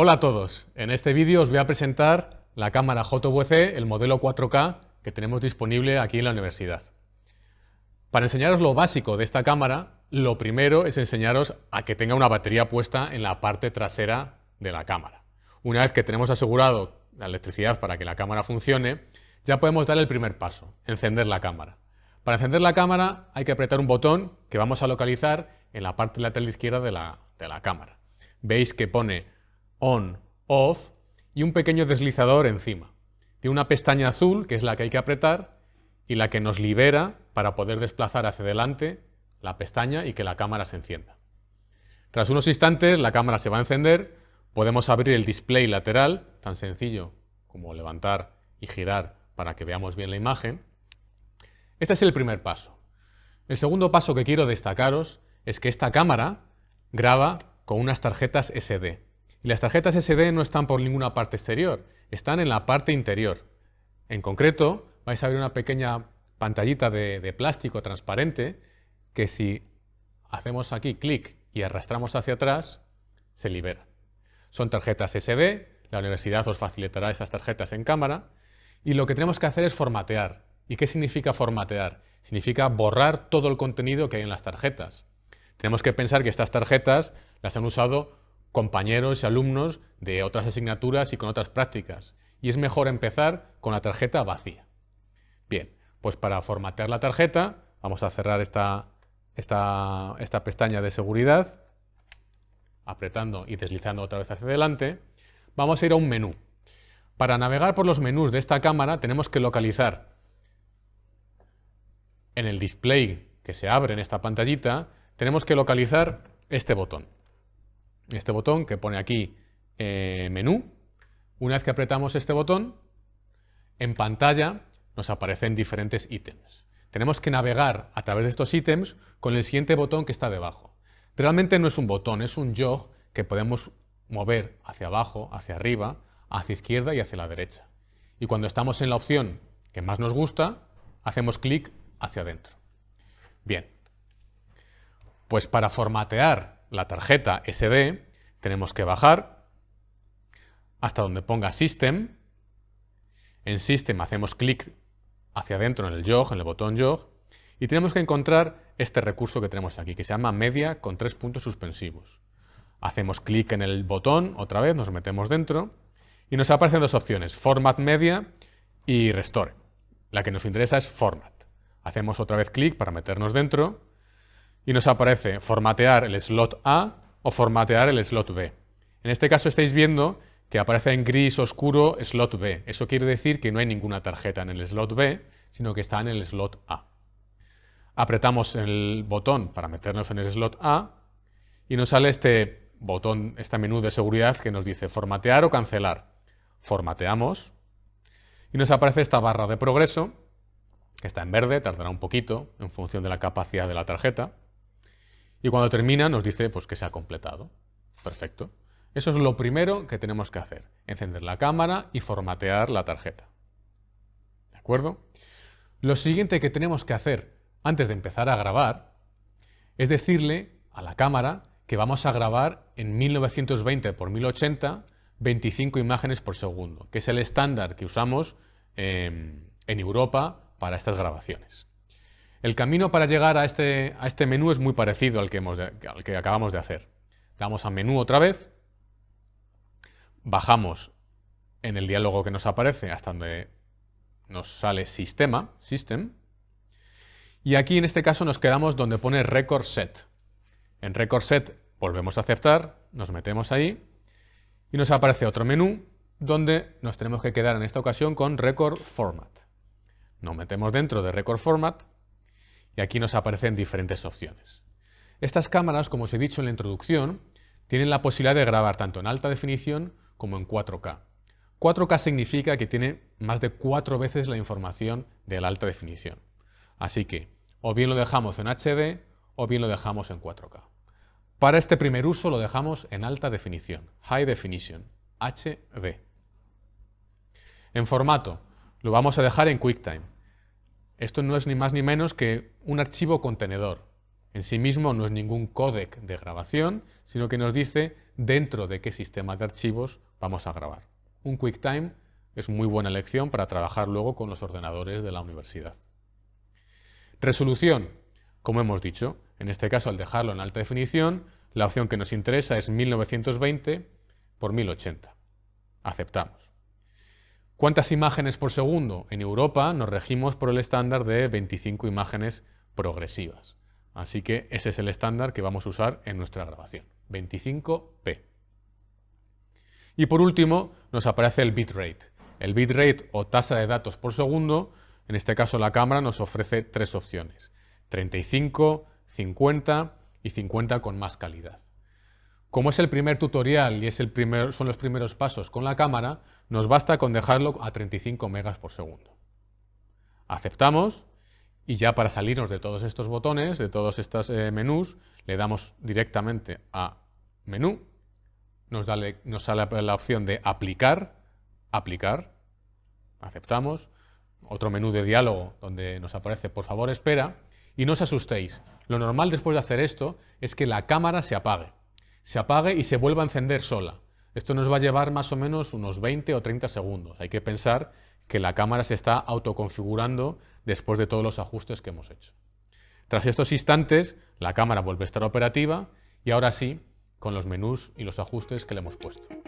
Hola a todos, en este vídeo os voy a presentar la cámara JVC, el modelo 4K que tenemos disponible aquí en la universidad. Para enseñaros lo básico de esta cámara, lo primero es enseñaros a que tenga una batería puesta en la parte trasera de la cámara. Una vez que tenemos asegurado la electricidad para que la cámara funcione, ya podemos dar el primer paso, encender la cámara. Para encender la cámara hay que apretar un botón que vamos a localizar en la parte lateral izquierda de la, de la cámara. Veis que pone on, off y un pequeño deslizador encima. Tiene una pestaña azul, que es la que hay que apretar, y la que nos libera para poder desplazar hacia adelante la pestaña y que la cámara se encienda. Tras unos instantes la cámara se va a encender, podemos abrir el display lateral, tan sencillo como levantar y girar para que veamos bien la imagen. Este es el primer paso. El segundo paso que quiero destacaros es que esta cámara graba con unas tarjetas SD. Y las tarjetas SD no están por ninguna parte exterior, están en la parte interior. En concreto, vais a ver una pequeña pantallita de, plástico transparente que si hacemos aquí clic y arrastramos hacia atrás, se libera. Son tarjetas SD, la universidad os facilitará esas tarjetas en cámara y lo que tenemos que hacer es formatear. ¿Y qué significa formatear? Significa borrar todo el contenido que hay en las tarjetas. Tenemos que pensar que estas tarjetas las han usado compañeros y alumnos de otras asignaturas y con otras prácticas. Y es mejor empezar con la tarjeta vacía. Bien, pues para formatear la tarjeta vamos a cerrar esta, esta, esta pestaña de seguridad, apretando y deslizando otra vez hacia adelante. Vamos a ir a un menú. Para navegar por los menús de esta cámara tenemos que localizar en el display que se abre en esta pantallita, tenemos que localizar este botón este botón que pone aquí eh, menú. Una vez que apretamos este botón, en pantalla nos aparecen diferentes ítems. Tenemos que navegar a través de estos ítems con el siguiente botón que está debajo. Realmente no es un botón, es un jog que podemos mover hacia abajo, hacia arriba, hacia izquierda y hacia la derecha. Y cuando estamos en la opción que más nos gusta, hacemos clic hacia adentro. Bien, pues para formatear la tarjeta SD, tenemos que bajar hasta donde ponga System. En System hacemos clic hacia adentro en el jog, en el botón jog, y tenemos que encontrar este recurso que tenemos aquí, que se llama media con tres puntos suspensivos. Hacemos clic en el botón, otra vez, nos metemos dentro, y nos aparecen dos opciones, Format Media y Restore. La que nos interesa es Format. Hacemos otra vez clic para meternos dentro, y nos aparece formatear el slot A o formatear el slot B. En este caso estáis viendo que aparece en gris oscuro slot B. Eso quiere decir que no hay ninguna tarjeta en el slot B, sino que está en el slot A. Apretamos el botón para meternos en el slot A y nos sale este botón, este menú de seguridad que nos dice formatear o cancelar. Formateamos y nos aparece esta barra de progreso, que está en verde, tardará un poquito en función de la capacidad de la tarjeta. Y cuando termina nos dice pues, que se ha completado. Perfecto. Eso es lo primero que tenemos que hacer. Encender la cámara y formatear la tarjeta. ¿De acuerdo? Lo siguiente que tenemos que hacer antes de empezar a grabar es decirle a la cámara que vamos a grabar en 1920 x 1080 25 imágenes por segundo, que es el estándar que usamos en Europa para estas grabaciones. El camino para llegar a este, a este menú es muy parecido al que, al que acabamos de hacer. Damos a menú otra vez, bajamos en el diálogo que nos aparece hasta donde nos sale sistema, system, y aquí en este caso nos quedamos donde pone record set. En record set volvemos a aceptar, nos metemos ahí y nos aparece otro menú donde nos tenemos que quedar en esta ocasión con record format. Nos metemos dentro de record format y aquí nos aparecen diferentes opciones. Estas cámaras, como os he dicho en la introducción, tienen la posibilidad de grabar tanto en alta definición como en 4K. 4K significa que tiene más de cuatro veces la información de la alta definición. Así que o bien lo dejamos en HD o bien lo dejamos en 4K. Para este primer uso lo dejamos en alta definición, High Definition, HD. En formato lo vamos a dejar en QuickTime, esto no es ni más ni menos que un archivo contenedor. En sí mismo no es ningún códec de grabación, sino que nos dice dentro de qué sistema de archivos vamos a grabar. Un QuickTime es muy buena elección para trabajar luego con los ordenadores de la universidad. Resolución, como hemos dicho, en este caso al dejarlo en alta definición, la opción que nos interesa es 1920 por 1080. Aceptamos. ¿Cuántas imágenes por segundo? En Europa nos regimos por el estándar de 25 imágenes progresivas. Así que ese es el estándar que vamos a usar en nuestra grabación, 25p. Y por último nos aparece el bitrate. El bitrate o tasa de datos por segundo, en este caso la cámara nos ofrece tres opciones, 35, 50 y 50 con más calidad. Como es el primer tutorial y es el son los primeros pasos con la cámara, nos basta con dejarlo a 35 megas por segundo. Aceptamos y ya para salirnos de todos estos botones, de todos estos eh, menús, le damos directamente a menú, nos, nos sale la opción de aplicar, aplicar, aceptamos, otro menú de diálogo donde nos aparece por favor espera, y no os asustéis, lo normal después de hacer esto es que la cámara se apague, se apague y se vuelva a encender sola. Esto nos va a llevar más o menos unos 20 o 30 segundos. Hay que pensar que la cámara se está autoconfigurando después de todos los ajustes que hemos hecho. Tras estos instantes, la cámara vuelve a estar operativa y ahora sí, con los menús y los ajustes que le hemos puesto.